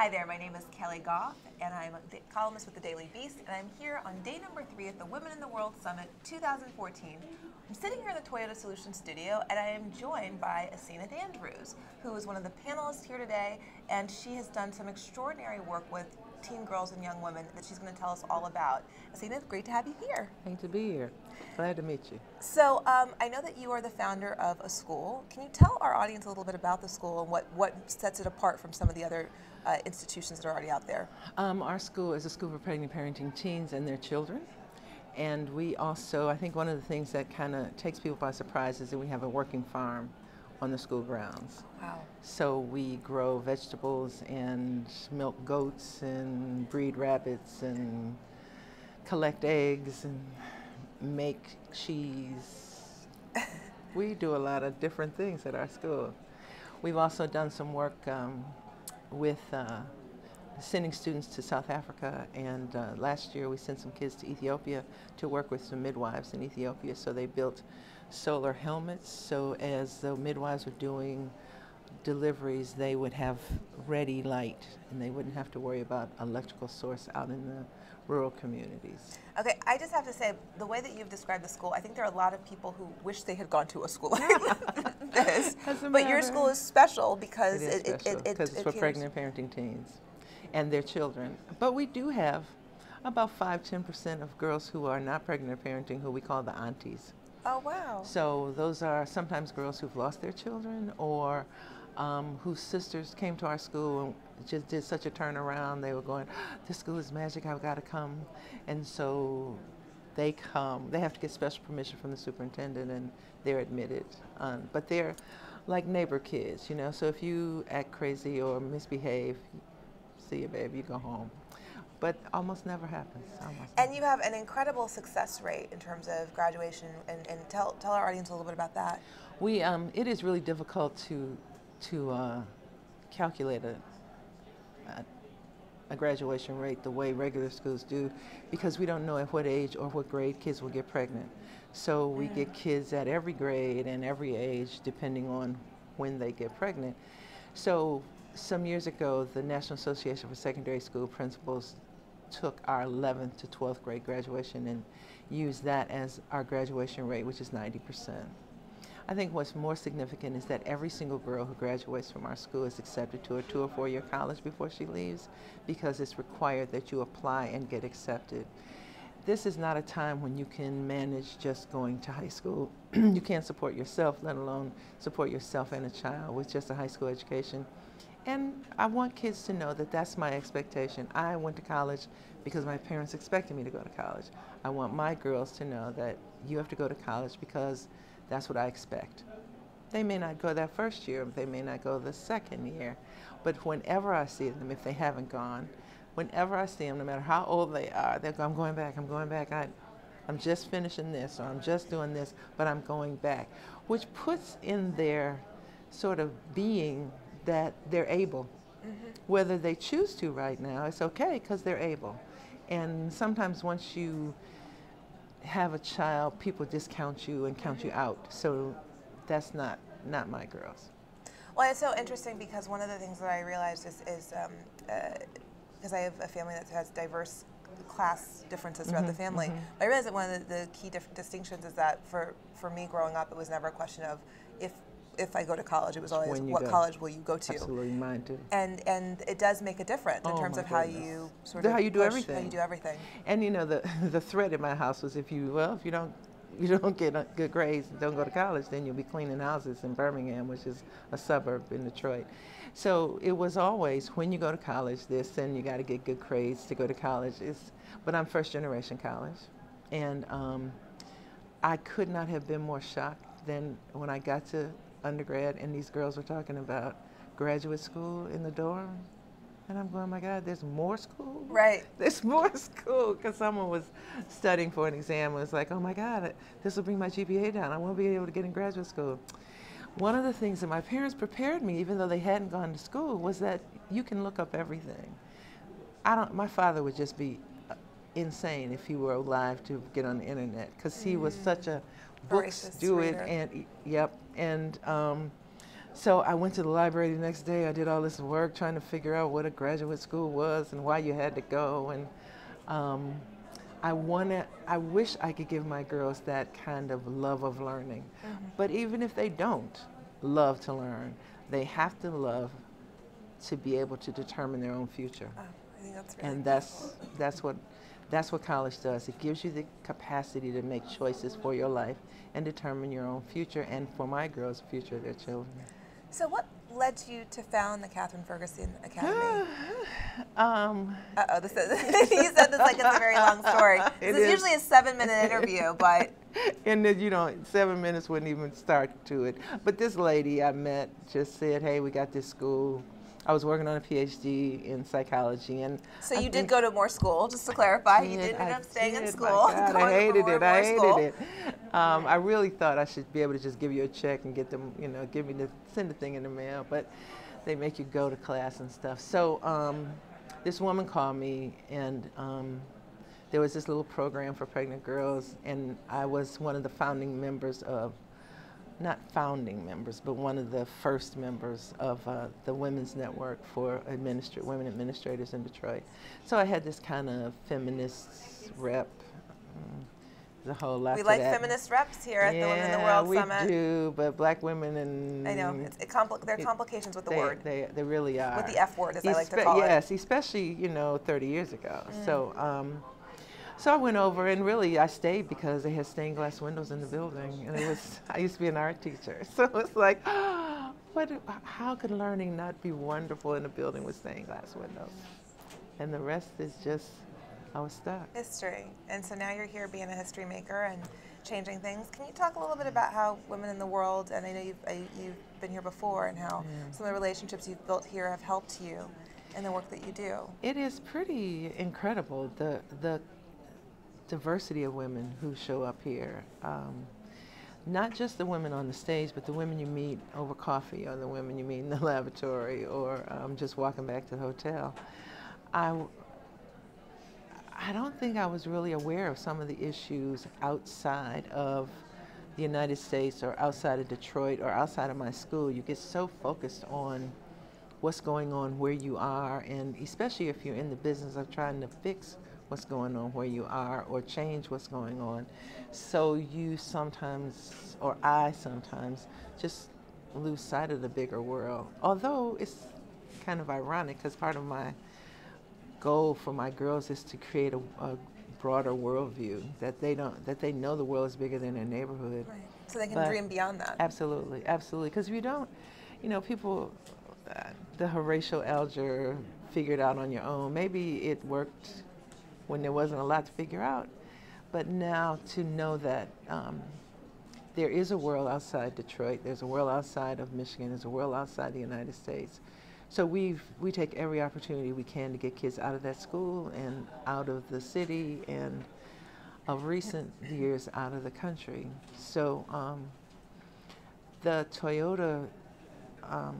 Hi there, my name is Keli Goff, and I'm a columnist with the Daily Beast, and I'm here on day number three at the Women in the World Summit 2014. I'm sitting here in the Toyota Solutions studio, and I am joined by Asenath Andrews, who is one of the panelists here today, and she has done some extraordinary work with teen girls and young women that she's going to tell us all about. Asenath, great to have you here. Great to be here. Glad to meet you. So um, I know that you are the founder of a school. Can you tell our audience a little bit about the school and what, what sets it apart from some of the other uh, institutions that are already out there? Um, our school is a school for pregnant parenting teens and their children. And we also, I think one of the things that kind of takes people by surprise is that we have a working farm on the school grounds. Wow. So we grow vegetables and milk goats and breed rabbits and collect eggs and make cheese. we do a lot of different things at our school. We've also done some work um, with uh, sending students to South Africa, and uh, last year we sent some kids to Ethiopia to work with some midwives in Ethiopia. So they built solar helmets, so as the midwives were doing deliveries, they would have ready light, and they wouldn't have to worry about electrical source out in the rural communities. Okay, I just have to say, the way that you've described the school, I think there are a lot of people who wish they had gone to a school like this. But your school is special because it, it, it, it, it's for pregnant parenting teens and their children. But we do have about 5 10% of girls who are not pregnant or parenting who we call the aunties. Oh, wow. So those are sometimes girls who've lost their children or um, whose sisters came to our school and just did such a turnaround. They were going, this school is magic, I've got to come. And so they come, they have to get special permission from the superintendent and they're admitted. Um, but they're like neighbor kids, you know, so if you act crazy or misbehave, see you, babe, you go home but almost never happens. Almost and you have an incredible success rate in terms of graduation, and, and tell, tell our audience a little bit about that. We, um, it is really difficult to, to uh, calculate a, a, a, graduation rate the way regular schools do because we don't know at what age or what grade kids will get pregnant. So we mm. get kids at every grade and every age depending on when they get pregnant. So some years ago, the National Association for Secondary School Principals took our 11th to 12th grade graduation and used that as our graduation rate, which is 90%. I think what's more significant is that every single girl who graduates from our school is accepted to a two or four year college before she leaves because it's required that you apply and get accepted. This is not a time when you can manage just going to high school. you can't support yourself, let alone support yourself and a child with just a high school education. And I want kids to know that that's my expectation. I went to college because my parents expected me to go to college. I want my girls to know that you have to go to college because that's what I expect. They may not go that first year, they may not go the second year, but whenever I see them, if they haven't gone, whenever I see them, no matter how old they are, they go, I'm going back, I'm going back. I, I'm just finishing this, or I'm just doing this, but I'm going back, which puts in their sort of being that they're able. Mm-hmm. Whether they choose to right now, it's okay because they're able. And sometimes once you have a child, people discount you and count mm-hmm. you out. So that's not not my girls. Well, it's so interesting because one of the things that I realized is, is um, because uh, I have a family that has diverse class differences throughout mm-hmm, the family. Mm-hmm. I realized that one of the, the key distinctions is that for, for me growing up, it was never a question of if I go to college, it was always what go. college will you go to? Absolutely, mine too. And and it does make a difference in oh terms of how you sort of how you do push, everything. How you do everything. And you know the the threat in my house was if you well if you don't you don't get good grades and don't go to college, then you'll be cleaning houses in Birmingham, which is a suburb in Detroit. So it was always when you go to college, this and you got to get good grades to go to college. It's, but I'm first generation college, and um, I could not have been more shocked than when I got to undergrad, and these girls were talking about graduate school in the dorm. And I'm going, my God, there's more school? Right. There's more school. Because someone was studying for an exam and was like, oh my God, this will bring my GPA down. I won't be able to get in graduate school. One of the things that my parents prepared me, even though they hadn't gone to school, was that you can look up everything. I don't, my father would just be uh, insane if he were alive to get on the internet because he was mm. such a book it, and yep and um, so I went to the library the next day. I did all this work trying to figure out what a graduate school was and why you had to go. And um, I wanna, I wish I could give my girls that kind of love of learning. Mm-hmm. But even if they don't love to learn, they have to love to be able to determine their own future. Oh, I think that's really and that's that's what that's what college does. It gives you the capacity to make choices for your life and determine your own future and for my girls' future, of their children. So what led you to found the Catherine Ferguson Academy? um, uh oh, this is, you said this like it's a very long story. This is, is usually a seven minute interview, but. And then, you know, seven minutes wouldn't even start to it. But this lady I met just said, hey, we got this school I was working on a PhD in psychology, and so you I did go to more school. Just to clarify, did, you didn't end up staying did, in school. God, I hated it. I hated school. it. Um, I really thought I should be able to just give you a check and get them, you know, give me the send the thing in the mail, but they make you go to class and stuff. So um, this woman called me, and um, there was this little program for pregnant girls, and I was one of the founding members of not founding members, but one of the first members of uh, the Women's Network for administra- Women Administrators in Detroit. So I had this kind of feminist rep. Mm, the whole lot. We like that. feminist reps here at yeah, the Women in the World we Summit. we do, but black women and I know it's, it compl- there are complications with the they, word. They, they really are. With the F word, as Espe- I like to call yes, it. Yes, especially you know 30 years ago. Mm. So. Um, so I went over and really I stayed because they had stained glass windows in the building and it was I used to be an art teacher. So it's like what how could learning not be wonderful in a building with stained glass windows? And the rest is just I was stuck. History. And so now you're here being a history maker and changing things. Can you talk a little bit about how women in the world, and I know you've, uh, you've been here before, and how yeah. some of the relationships you've built here have helped you in the work that you do? It is pretty incredible. The, the diversity of women who show up here. Um, not just the women on the stage, but the women you meet over coffee, or the women you meet in the laboratory, or um, just walking back to the hotel. I, I don't think I was really aware of some of the issues outside of the United States or outside of Detroit or outside of my school. You get so focused on what's going on where you are, and especially if you're in the business of trying to fix what's going on where you are or change what's going on. So you sometimes, or I sometimes, just lose sight of the bigger world. Although it's kind of ironic because part of my goal for my girls is to create a, a broader worldview that they don't that they know the world is bigger than their neighborhood. Right. So they can but dream beyond that. Absolutely, absolutely. Because if you don't, you know, people, uh, the Horatio Alger figured out on your own. Maybe it worked when there wasn't a lot to figure out. But now to know that um, there is a world outside Detroit, there's a world outside of Michigan, there's a world outside the United States. So we we take every opportunity we can to get kids out of that school and out of the city and of recent years out of the country. So um, the Toyota um,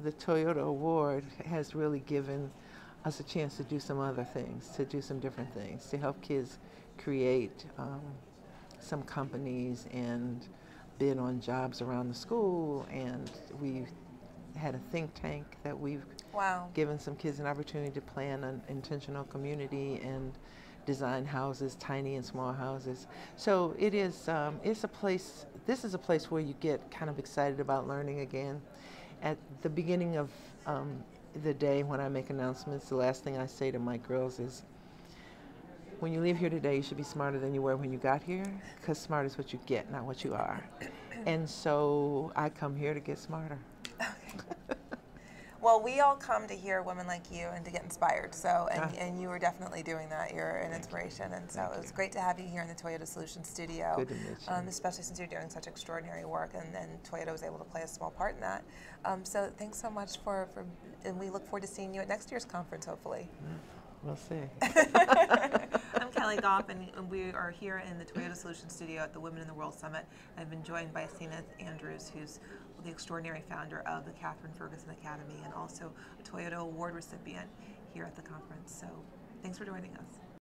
the Toyota Award has really given us a chance to do some other things, to do some different things, to help kids create um, some companies and bid on jobs around the school. And we've had a think tank that we've wow. given some kids an opportunity to plan an intentional community and design houses, tiny and small houses. So it is, um, it's a place, this is a place where you get kind of excited about learning again. At the beginning of um, the day when I make announcements, the last thing I say to my girls is, when you leave here today, you should be smarter than you were when you got here, because smart is what you get, not what you are. and so I come here to get smarter. Okay. Well, we all come to hear women like you and to get inspired. So, and, ah. and you are definitely doing that. You're an inspiration, and so Thank it was you. great to have you here in the Toyota Solutions studio. Good to meet you. Um, especially since you're doing such extraordinary work, and, and Toyota was able to play a small part in that. Um, so, thanks so much for, for and we look forward to seeing you at next year's conference, hopefully. We'll see. I'm Keli Goff, and we are here in the Toyota Solutions Studio at the Women in the World Summit. I've been joined by Sina Andrews, who's the extraordinary founder of the Catherine Ferguson Academy and also a Toyota Award recipient here at the conference. So thanks for joining us.